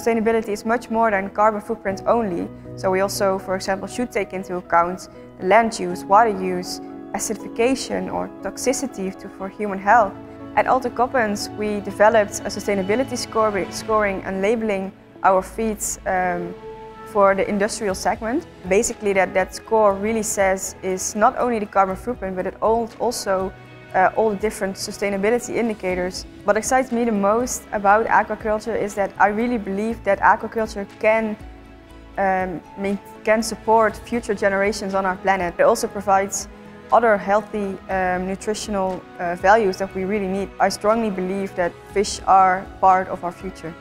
sustainability is much more than carbon footprint only. So we also, for example, should take into account land use, water use, acidification or toxicity to, for human health. At Alltech Coppens, we developed a sustainability score, scoring and labeling our feeds um, for the industrial segment. Basically, that, that score really says is not only the carbon footprint, but it also uh, all the different sustainability indicators. What excites me the most about aquaculture is that I really believe that aquaculture can um, can support future generations on our planet. It also provides other healthy um, nutritional uh, values that we really need. I strongly believe that fish are part of our future.